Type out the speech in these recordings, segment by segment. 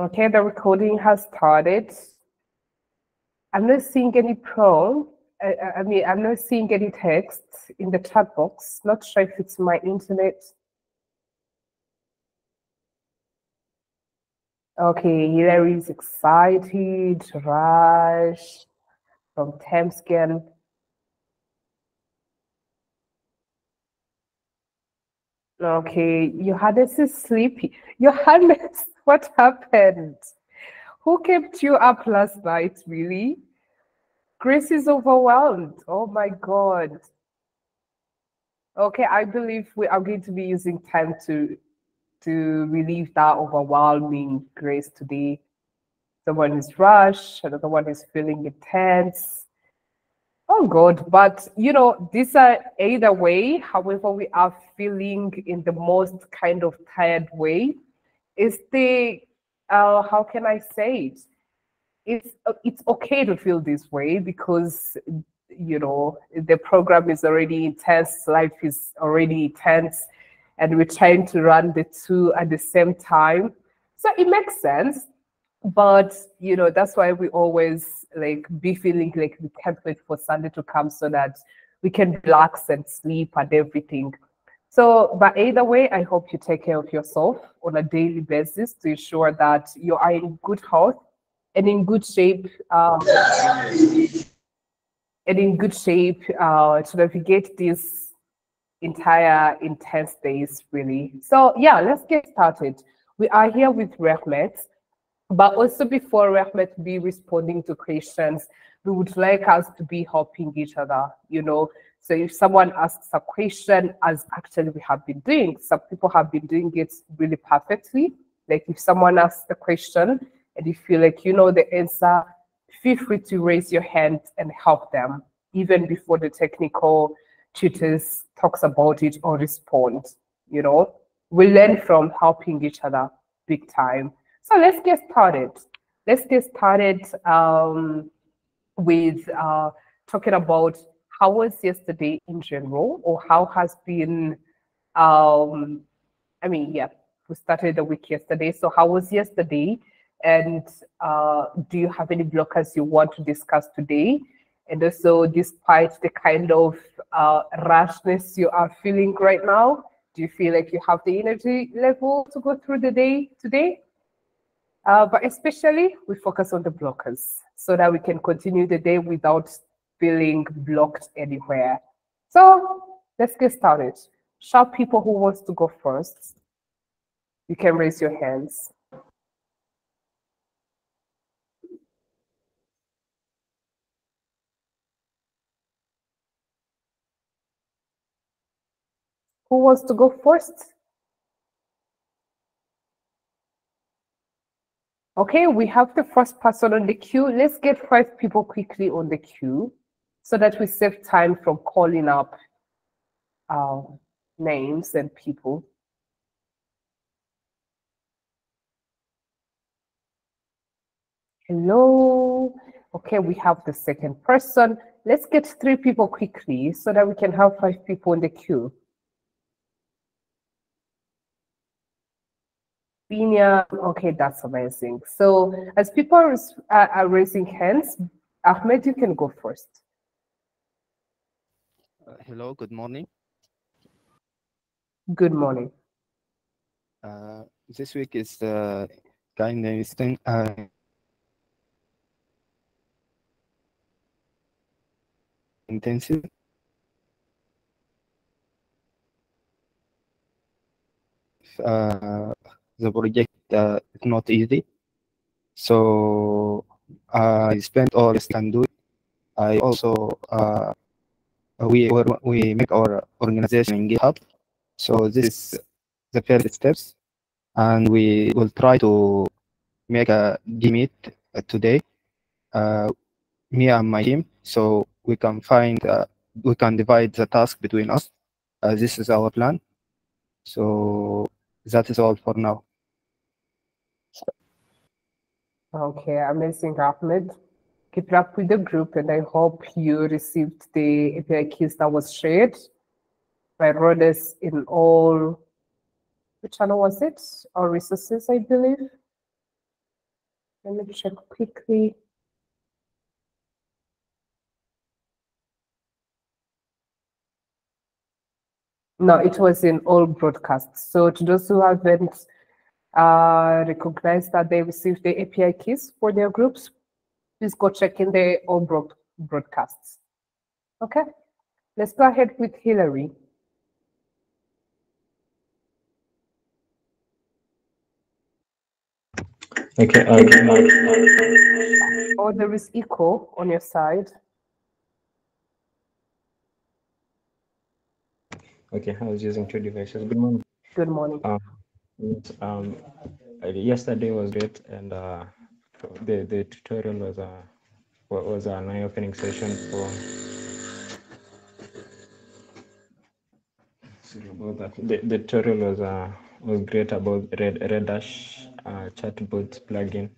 Okay, the recording has started. I'm not seeing any pro. I, uh, uh, I mean, I'm not seeing any text in the chat box. Not sure if it's my internet. Okay, Hilary is excited. Raj from Thamescan. Okay, Johannes is sleepy. Johannes, what happened? Who kept you up last night, really? Grace is overwhelmed. Oh my God. Okay, I believe we are going to be using time to to relieve that overwhelming grace today. Someone is rushed, another one is feeling intense. Oh God, but you know, these are either way, however, we are feeling in the most kind of tired way. Is the uh, how can I say it? It's uh, it's okay to feel this way because you know the program is already intense, life is already intense, and we're trying to run the two at the same time. So it makes sense. But you know, that's why we always like be feeling like we can't wait for Sunday to come so that we can relax and sleep and everything. So, but either way, I hope you take care of yourself on a daily basis to ensure that you are in good health and in good shape, um, and in good shape uh, to navigate these entire intense days, really. So, yeah, let's get started. We are here with Rahmat, but also before Rahmat be responding to questions, we would like us to be helping each other, you know, so if someone asks a question, as actually we have been doing, some people have been doing it really perfectly. Like if someone asks a question and you feel like you know the answer, feel free to raise your hand and help them, even before the technical tutors talks about it or respond. You know, we learn from helping each other big time. So let's get started. Let's get started um, with uh, talking about how was yesterday in general, or how has been, um, I mean, yeah, we started the week yesterday. So how was yesterday? And uh, do you have any blockers you want to discuss today? And also, despite the kind of uh, rashness you are feeling right now, do you feel like you have the energy level to go through the day today? Uh, but especially, we focus on the blockers so that we can continue the day without feeling blocked anywhere. So let's get started. Sharp people who wants to go first, you can raise your hands. Who wants to go first? Okay, we have the first person on the queue. Let's get five people quickly on the queue so that we save time from calling up uh, names and people. Hello. Okay, we have the second person. Let's get three people quickly so that we can have five people in the queue. Binia, okay, that's amazing. So as people are, are raising hands, Ahmed, you can go first. Uh, hello, good morning. Good morning. Uh, this week is the kind of thing. Uh, intensive. Uh, the project uh, is not easy. So I spent all this can do. I also uh, we we make our organization in GitHub. So this is the first steps, and we will try to make a meet today, uh, me and my team, so we can find uh, we can divide the task between us. Uh, this is our plan. So that is all for now. Okay, amazing, Ahmed keep up with the group and I hope you received the API keys that was shared by Rodas in all, which channel was it? Our resources, I believe. Let me check quickly. No, it was in all broadcasts. So to those who haven't uh, recognized that they received the API keys for their groups, please go check in the all broad broadcasts. Okay, let's go ahead with Hillary. Okay. Um, Oh, there is echo on your side. okay. I was using two devices. Good morning. Good morning. Yes, Um, uh, yesterday was great, and uh, the the tutorial was a was an eye-opening session for. About that. The, the tutorial was uh, was great about Red Redash uh, chatbot plugin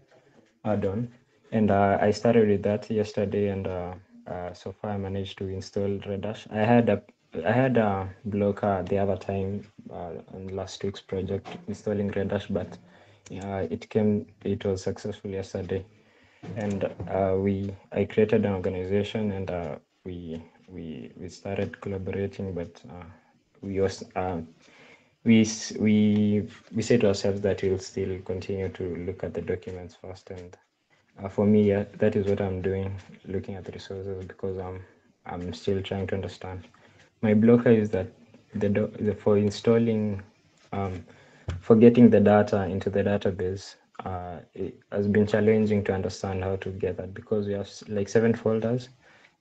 add-on, and uh, I started with that yesterday, and uh, uh, so far I managed to install Redash. I had a I had a blocker the other time uh, on last week's project installing Redash, but uh, it came it was successful yesterday, and uh, we I created an organization and uh, we we we started collaborating, but uh, we was uh, we we we say to ourselves that we'll still continue to look at the documents first. And uh, for me yeah, that is what i'm doing looking at the resources because i'm i'm still trying to understand. My blocker is that the, do- the for installing um, for getting the data into the database uh, it has been challenging to understand how to get that because we have like seven folders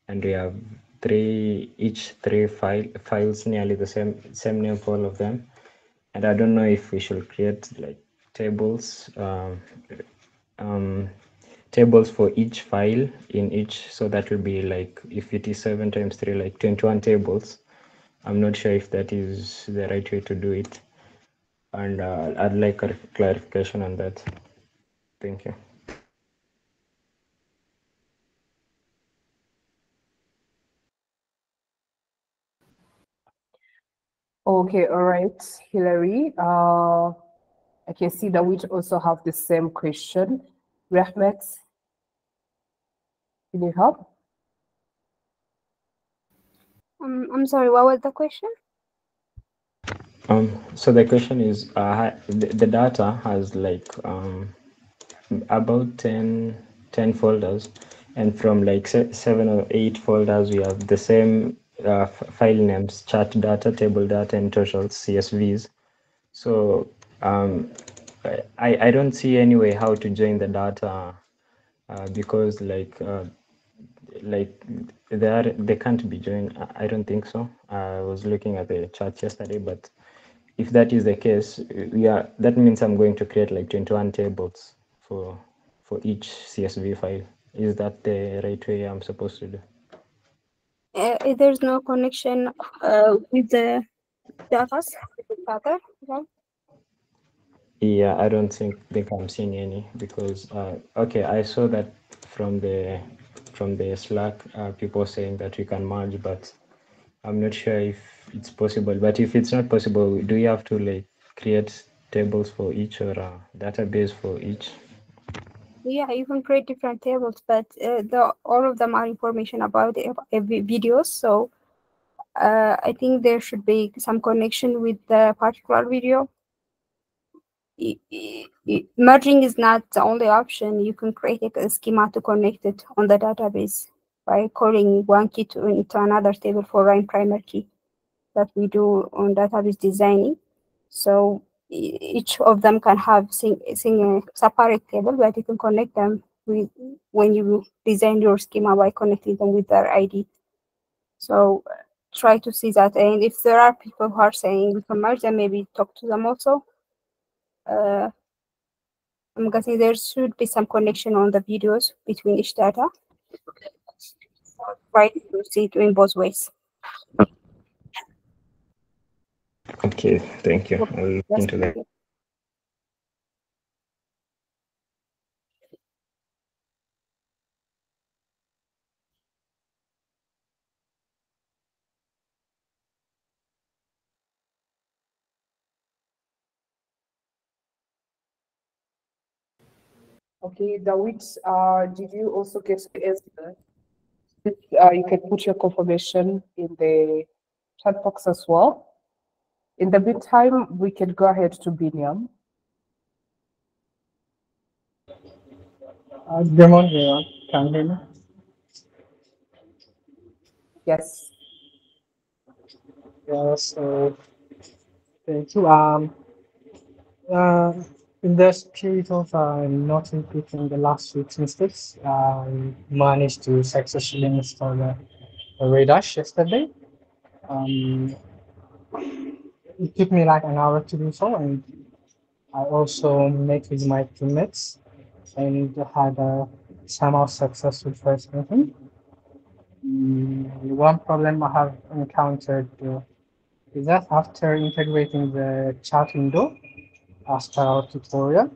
and we have three each three file files nearly the same same name for all of them. And i don't know if we should create like tables um, um, tables for each file in each so that will be like if it is 7 times 3 like 21 tables i'm not sure if that is the right way to do it and uh, i'd like a clarification on that thank you Okay, all right, Hillary. Uh, I can see that we also have the same question. Rahmat, can you help? Um, I'm sorry, what was the question? Um so the question is uh the, the data has like um about 10 10 folders. And from like se- seven or eight folders we have the same uh, file names chart data table data and totals csvs so um i i don't see any way how to join the data uh, because like uh, like they are they can't be joined. I I don't think so. I was looking at the chart yesterday but if that is the case we are that means i'm going to create like 21 tables for for each csv file is that the right way i'm supposed to do Uh, there's no connection uh, with the data, data, right? yeah i don't think think i'm seeing any because uh, okay i saw that from the from the slack uh, people saying that we can merge but i'm not sure if it's possible but if it's not possible do you have to like create tables for each or a database for each Yeah, you can create different tables, but uh, the all of them are information about the every video. So uh, I think there should be some connection with the particular video. Merging is not the only option. You can create a schema to connect it on the database by calling one key to into another table for running primary key that we do on database designing. So each of them can have sing, sing separate table, but you can connect them with when you design your schema by connecting them with their ID. So uh, try to see that. And if there are people who are saying we can merge them, maybe talk to them also. Uh, I'm guessing there should be some connection on the videos between each data. Try to see it in both ways. okay thank you i'll look Yes, into that thank you. Okay, Dawit, uh, did you also get the answer? Uh, you can put your confirmation in the chat box as well. In the meantime, we can go ahead to Biniam. Uh, morning, everyone. Can you hear me? Yes. Yeah, so thank you. Um, uh, in the spirit of uh, not repeating the last week's mistakes, I managed to successfully install the, Redash yesterday. Um, it took me like an hour to do so, and I also met with my teammates and had a somehow successful first meeting. Mm, one problem I have encountered uh, is that after integrating the chat window as our tutorial,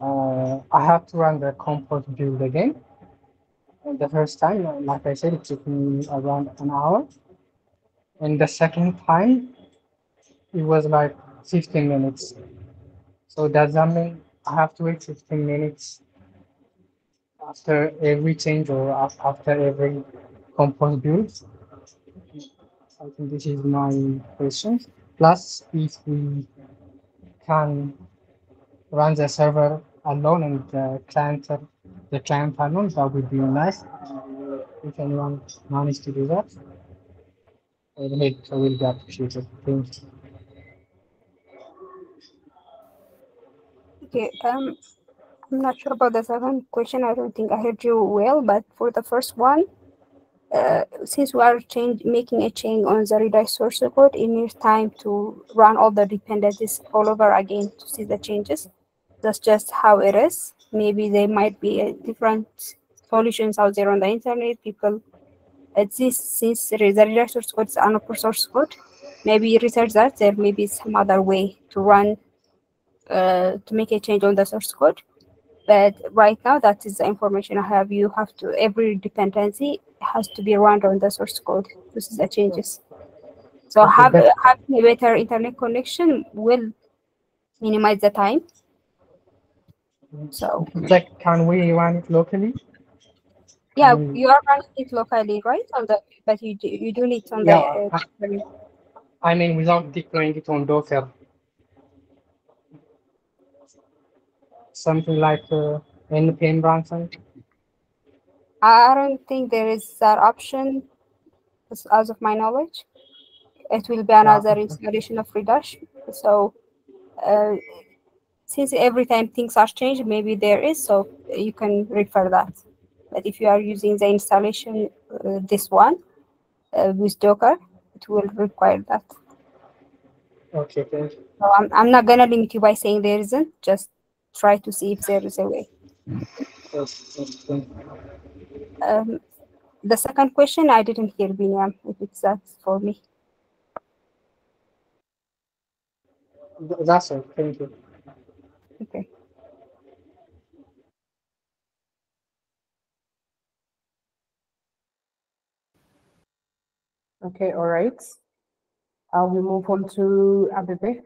uh, I have to run the compose build again. And the first time, uh, like I said, it took me around an hour. And the second time, it was like 15 minutes. So does that mean I have to wait 15 minutes after every change or after every compose build? I think this is my question. Plus, if we can run the server alone and the client, the client alone, that would be nice. If anyone managed to do that, it will be appreciated. Thanks. Okay, um, I'm not sure about the second question. I don't think I heard you well, but for the first one, uh, since we are change, making a change on the Redash source code, it needs time to run all the dependencies all over again to see the changes. That's just how it is. Maybe there might be different solutions out there on the internet. People, this since the Redash source code is an open source code. Maybe research that there may be some other way to run uh, to make a change on the source code. But right now, that is the information I have. You have to, every dependency has to be run on the source code to see the changes. So Okay, have, having a better internet connection will minimize the time. So Like, can we run it locally? yeah, Mm. you are running it locally, right? On the but you do, you do it on Yeah, the. I mean, without deploying it on Docker. Something like uh, npm ransom. I don't think there is that option, as, as of my knowledge. It will be another okay. installation of Redash. So, uh, since every time things are changed, maybe there is, so you can refer that. But if you are using the installation, uh, this one, uh, with Docker, it will require that. Okay, thank you. So I'm, I'm not gonna limit you by saying there isn't, just try to see if there is a way. Yes, yes, thank you. Um, the second question, I didn't hear Binyam, if it's that for me. That's all. Thank you. Okay. Okay, all right. Uh, we move on to Abebe.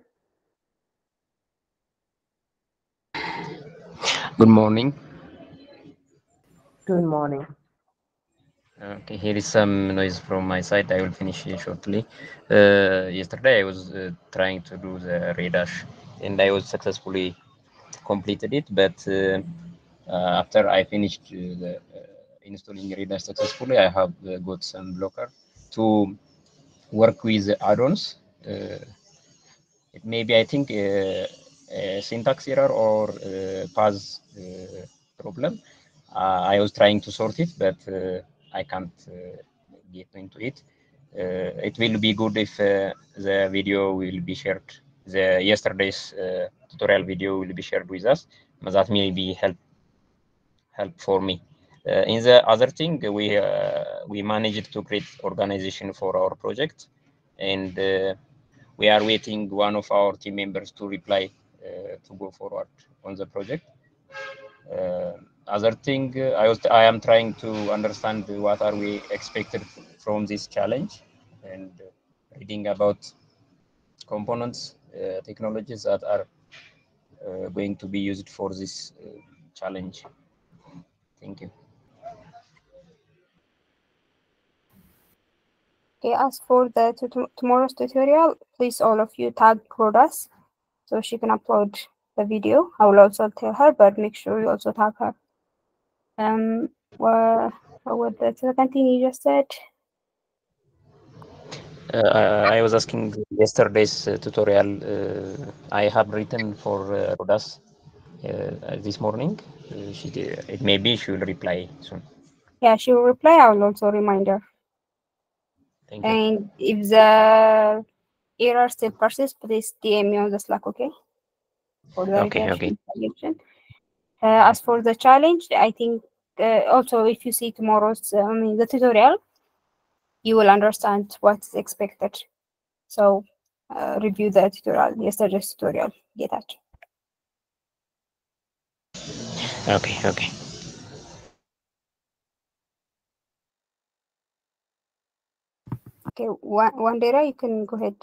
Good morning. Good morning. Okay, here is some noise from my side. I will finish it shortly. Uh, yesterday I was uh, trying to do the Redash and I was successfully completed it. But uh, uh, after I finished uh, the uh, installing Redash successfully, I have uh, got some blocker to work with the add-ons. Uh, it may be, I think, uh, a syntax error or uh, path uh, problem. Uh, I was trying to sort it, but uh, I can't uh, get into it. Uh, it will be good if uh, the video will be shared. The yesterday's uh, tutorial video will be shared with us. That may be help help for me. Uh, in the other thing, we uh, we managed to create organization for our project, and uh, we are waiting one of our team members to reply uh, to go forward on the project. Uh, other thing, uh, I was I am trying to understand what are we expected from this challenge, and uh, reading about components, uh, technologies that are uh, going to be used for this uh, challenge. Thank you. Okay, as for the tomorrow's tutorial, please all of you tag Rodas so she can upload the video. I will also tell her, but make sure you also tag her. Um, well, what the second thing you just said? Uh, I was asking yesterday's uh, tutorial. Uh, I have written for uh, Rodas uh, this morning. Uh, she did, it maybe she will reply soon. Yeah, she will reply. I will also remind her. Thank you. And if the error still persists, please DM me on the Slack, okay? For the Okay, okay. solution. Uh, as for the challenge, I think uh, also if you see tomorrow's, uh, I mean, the tutorial, you will understand what's expected. So uh, review the tutorial, yesterday's tutorial, get that. Okay, okay. Okay, one, one data, you can go ahead.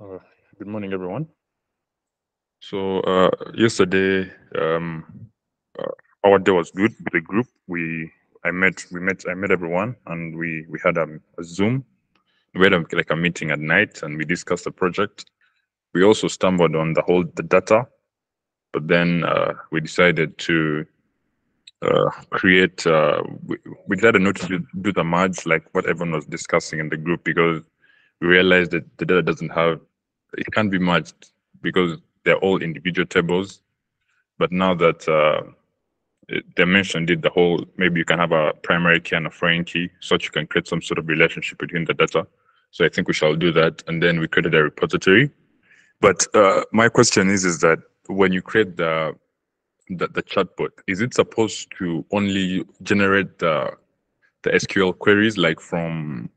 Uh, good morning, everyone. So uh, yesterday, um, uh, our day was good with the group. We I met we met I met everyone, and we we had a Zoom. We had a, like a meeting at night, and we discussed the project. We also stumbled on the whole the data, but then uh, we decided to uh, create. Uh, we, we decided not to do, do the merge like what everyone was discussing in the group because we realized that the data doesn't have it can't be merged because they're all individual tables. But now that uh, mentioned it, the whole maybe you can have a primary key and a foreign key, so that you can create some sort of relationship between the data. So I think we shall do that, and then we created a repository. But uh, my question is, is that when you create the the, the chatbot, is it supposed to only generate the the SQL queries like from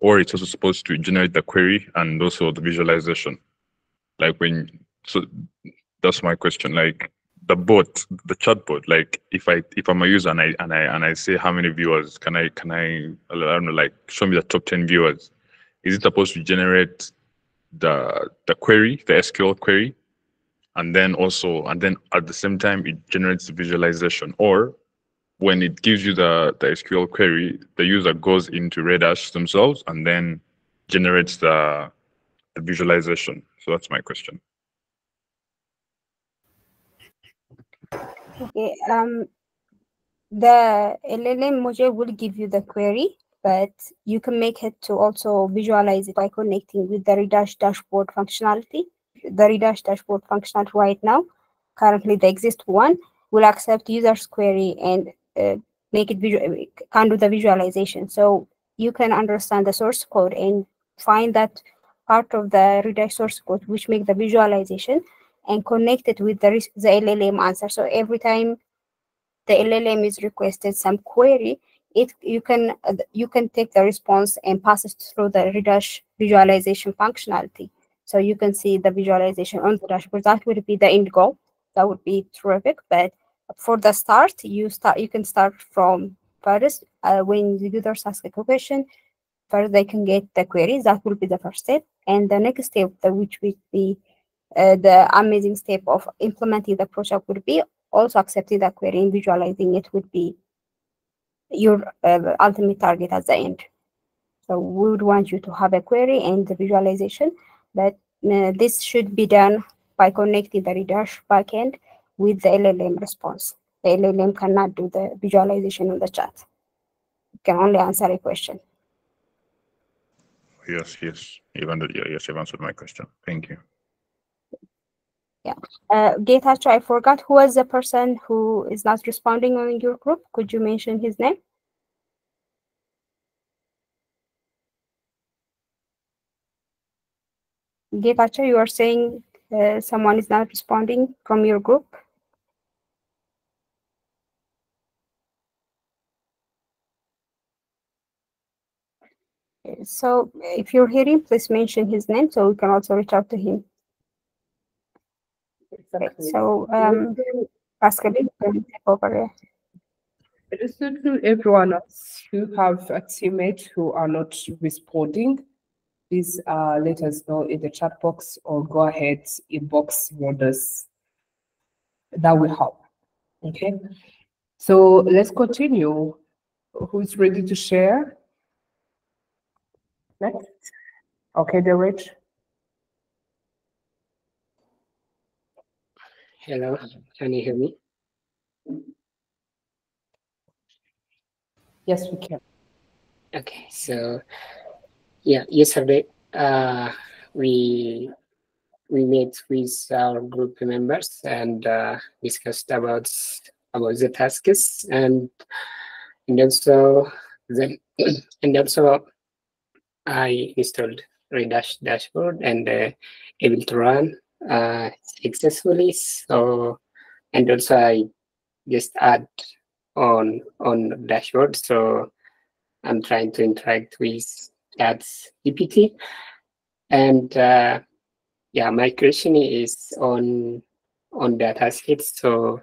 or it's also supposed to generate the query and also the visualization like when so that's my question like the bot the chatbot like if i if i'm a user and i and i and i say how many viewers can i can i i don't know like show me the top 10 viewers. Is it supposed to generate the the query the sql query? And then also and then at the same time it generates the visualization. Or when it gives you the, the SQL query, the user goes into Redash themselves and then generates the visualization. So that's my question. Okay, um, the LLM module will give you the query, but you can make it to also visualize it by connecting with the Redash dashboard functionality. The Redash dashboard functionality right now, currently the exist one, will accept user's query and uh, make it visual, can do the visualization. So you can understand the source code and find that part of the Redash source code which make the visualization and connect it with the, the LLM answer. So every time the LLM is requested some query, it you can you can take the response and pass it through the Redash visualization functionality. So you can see the visualization on the dashboard. That would be the end goal. That would be terrific. But for the start, you start you can start from first uh, when the users ask a question. First, they can get the queries. That will be the first step, and the next step, the, which would be uh, the amazing step of implementing the project would be also accepting the query and visualizing it would be your uh, ultimate target at the end. So we would want you to have a query and the visualization, but uh, this should be done by connecting the Redash backend with the LLM response. The LLM cannot do the visualization on the chat. It can only answer a question. Yes, yes. Even yeah, yes, you've answered my question. Thank you. Yeah. Uh, Getacho, I forgot who was the person who is not responding on your group. Could you mention his name? Getacho, you are saying uh, someone is not responding from your group. Uh, So if you're hearing, please mention his name so we can also reach out to him. Okay, so um, Pascal, you can take over. yeah. Just to everyone else who have a teammate who are not responding, please uh, let us know in the chat box or go ahead inbox Wonders. that will help. Okay. So let's continue. Who's ready to share? Next. Okay, the rich. Hello, can you hear me? Yes, we can. Okay, so yeah, yesterday uh, we we met with our group members and uh, discussed about about the tasks and and also then and also I installed Redash dashboard and uh, able to run uh, successfully. So and also I just add on on dashboard. So I'm trying to interact with ads GPT. And uh, yeah, my question is on on data sets. So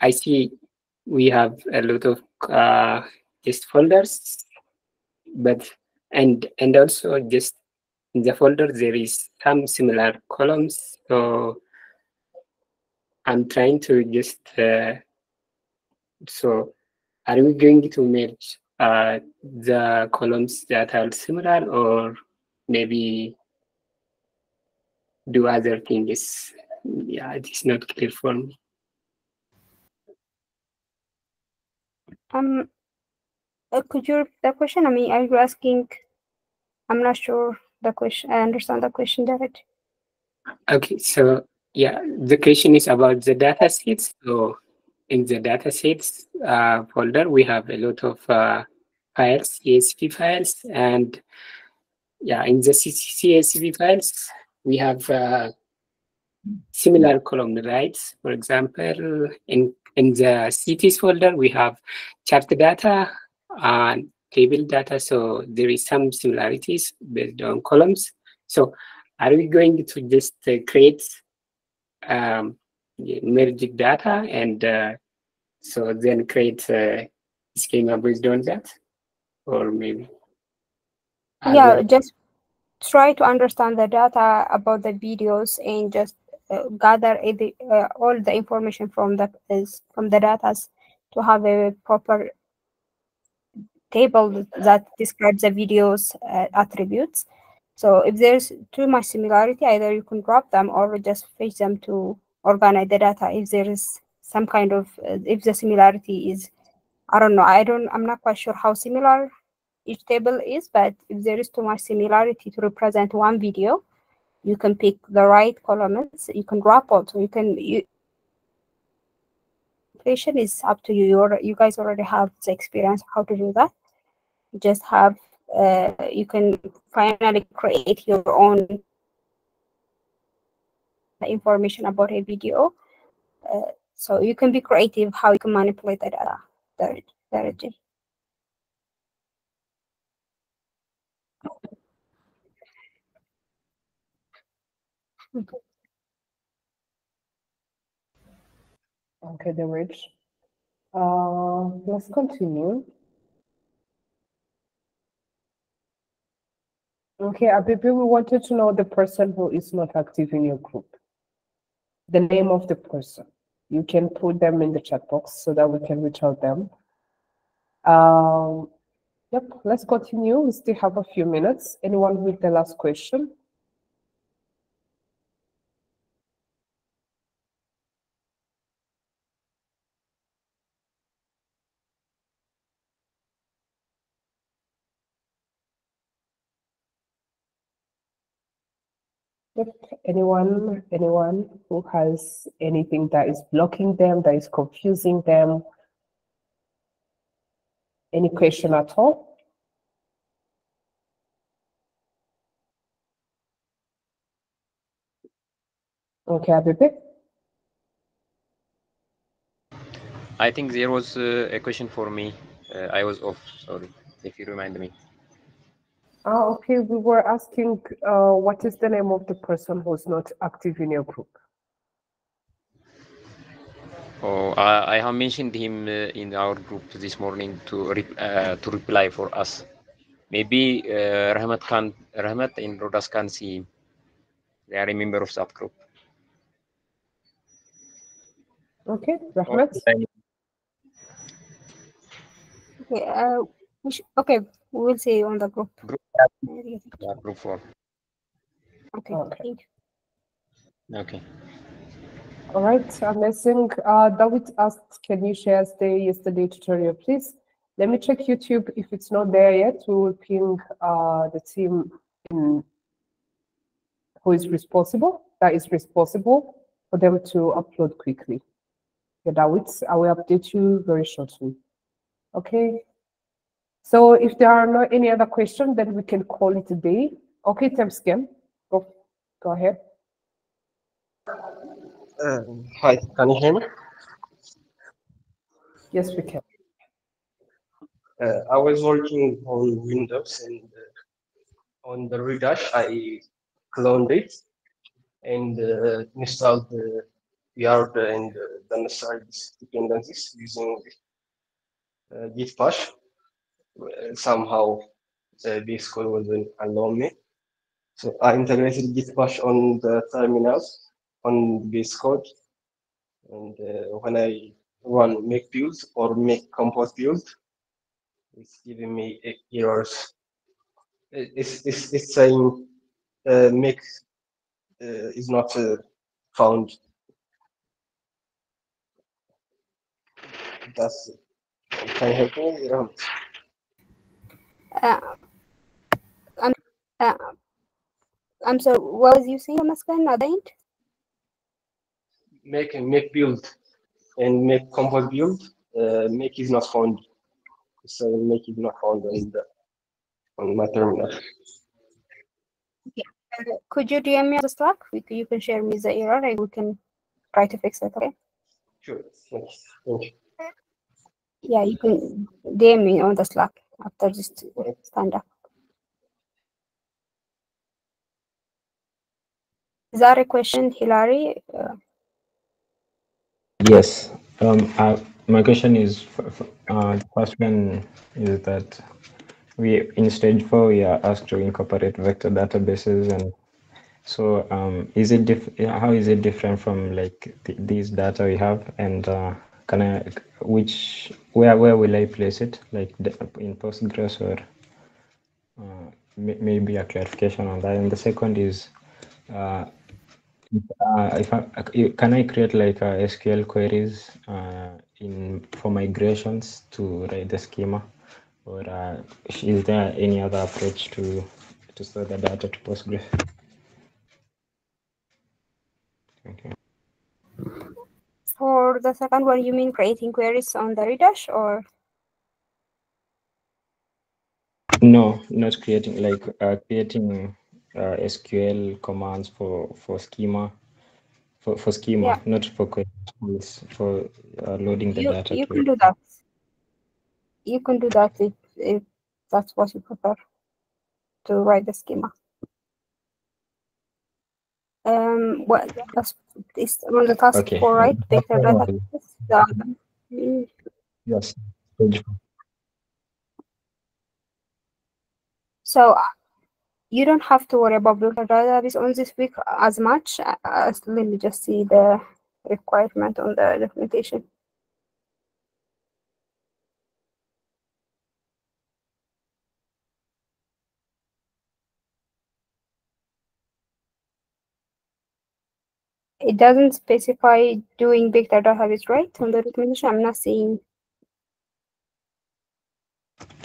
I see we have a lot of uh, folders, but and and also just in the folder there is some similar columns. So I'm trying to just uh, so are we going to merge uh, the columns that are similar or maybe do other things? Yeah, it is not clear for me. Um, uh, could you repeat the question? I mean, are you asking? I'm not sure the question. I understand the question, David. Okay, so yeah, the question is about the data sets. So in the data sets uh, folder, we have a lot of uh, files, CSV files, and yeah, in the CSV files, we have uh, similar column, right? For example, in in the cities folder, we have chart data and table data. So there is some similarities based on columns. So are we going to just uh, create um, merge data and uh, so then create a schema based on that? Or maybe? Yeah, just try to understand the data about the videos and just uh, gather uh, all the information from the is from the data to have a proper table that describes the videos uh, attributes. So if there's too much similarity, either you can drop them or just fetch them to organize the data. If there is some kind of, uh, if the similarity is, I don't know, I don't, I'm not quite sure how similar each table is, but if there is too much similarity to represent one video, you can pick the right columns. You can drop also. You can you. Creation is up to you. You're, you guys already have the experience how to do that. Just have uh, you can finally create your own information about a video. Uh, so you can be creative how you can manipulate the data dir- directly. Okay, the rich. Uh, let's continue. Okay, Abebe, we wanted to know the person who is not active in your group. The name of the person. You can put them in the chat box so that we can reach out them. Um, yep, let's continue. We still have a few minutes. Anyone with the last question? Yep. Anyone, anyone who has anything that is blocking them, that is confusing them? Any question at all? Okay, Abebe. I think there was uh, a question for me. Uh, I was off. Sorry, if you remind me. Ah, okay, we were asking uh, what is the name of the person who's not active in your group? Oh, I, I have mentioned him uh, in our group this morning to re- uh, to reply for us. Maybe uh, Rahmat can Rahmat and Rodas can see him. They are a member of that group. Okay, Rahmat. Okay, uh, we sh- okay, we will see you on the group. Group, area. yeah, group four. Okay, Okay. thank you. Okay. All right, amazing. Uh, David asked, can you share the yesterday tutorial, please? Let me check YouTube. If it's not there yet, we will ping uh, the team in who is responsible, that is responsible for them to upload quickly. Okay, David, I will update you very shortly. Okay. So if there are not any other questions, then we can call it a day. Okay, Temskem, go, go ahead. Uh, hi, can you hear me? Yes, we can. Uh, I was working on Windows and uh, on the Redash, I cloned it and uh, installed the yard and uh, the necessary dependencies using uh, Git Bash. Uh, Somehow uh, VS Code wasn't allow me. So I integrated Git Bash on the terminal on VS Code. And uh, when I run make build or make compose build, it's giving me e- errors. It's, it's, it's saying uh, make uh, is not uh, found. That's it. Can you help me? Ram? Uh, I'm, uh, I'm sorry, what was you saying, Maskan? at the end? Make and make build and make compose build. Uh, make is not found. So make is not found on the on my terminal. Uh, Could you DM me on the Slack? We c- You can share me the error and we can try to fix it, okay? Sure. Thanks. Thank you. Yeah, you can DM me on the Slack after this stand up. Is that a question, Hilary? Uh, Yes. Um, uh, my question is, uh, the first one is that we in stage four we are asked to incorporate vector databases, and so um, is it diff- how is it different from like th- these data we have, and uh, can I which where where will I place it, like in Postgres or uh, maybe a clarification on that, and the second is. Uh, uh, if I, I- can I create like uh, SQL queries uh, in for migrations to write the schema, or uh, is there any other approach to to store the data to Postgres? Okay. For the second one, you mean creating queries on the Redash or? No, not creating like uh, creating uh, SQL commands for for schema. For, for schema, Yeah. not for queries, for uh, loading the You, data you can do that. You can do that if, if that's what you prefer to write the schema. Um, what that's on the task Okay. four, right? Vector data. the- Yes. So uh, you don't have to worry about vector database on this week as much. uh, As let me just see the requirement on the documentation. It doesn't specify doing vector databases, right? On the recommendation, I'm not seeing.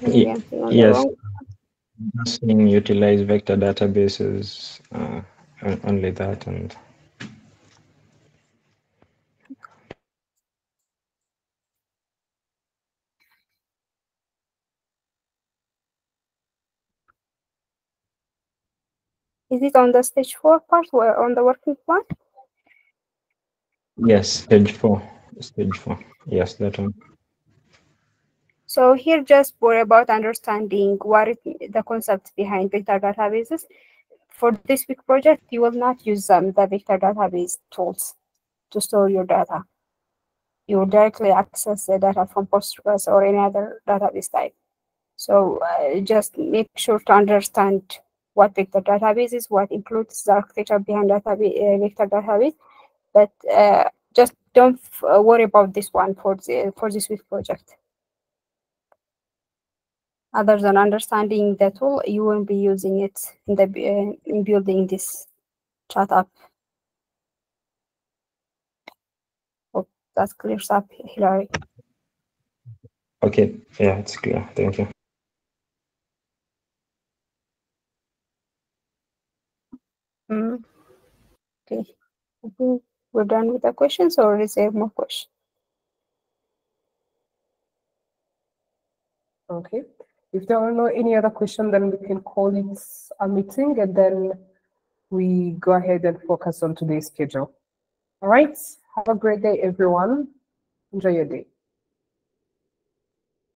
maybe Ye- I'm seeing on the Yes, just saying utilize vector databases, uh, only that, and Is it on the stage four part or on the working plan? Yes, stage four, stage four, yes, that one. So here, just worry about understanding what it, the concept behind vector databases. For this big project, you will not use um, the vector database tools to store your data. You will directly access the data from Postgres or any other database type. So uh, just make sure to understand what vector database is, what includes the architecture behind database, uh, vector database. But uh, just don't uh, worry about this one for the for this week project. Other than understanding the tool, you won't be using it in the uh, in building this chat app. Hope that clears up, Hilary. Okay, yeah, it's clear. Thank you. Mm. Okay, think we're done with the questions, or is there more questions? Okay. If there are no any other question, then we can call it a meeting and then we go ahead and focus on today's schedule. All right. Have a great day, everyone. Enjoy your day.